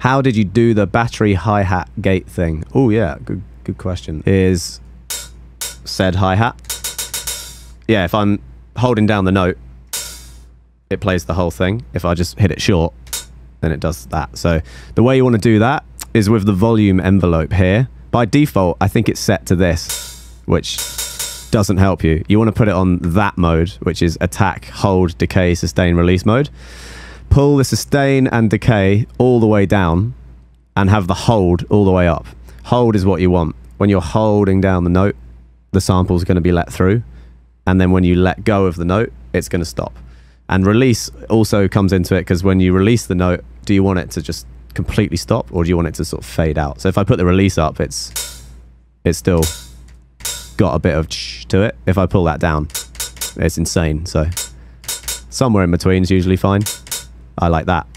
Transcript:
How did you do the battery hi-hat gate thing? Oh yeah, good good question. Is said hi-hat. Yeah, if I'm holding down the note, it plays the whole thing. If I just hit it short, then it does that. So the way you want to do that is with the volume envelope here. By default, I think it's set to this, which doesn't help you. You want to put it on that mode, which is attack, hold, decay, sustain, release mode pull the sustain and decay all the way down and have the hold all the way up. Hold is what you want. When you're holding down the note, the sample is going to be let through. And then when you let go of the note, it's going to stop. And release also comes into it because when you release the note, do you want it to just completely stop or do you want it to sort of fade out? So if I put the release up, it's it's still got a bit of to it. If I pull that down, it's insane. So somewhere in between is usually fine. I like that.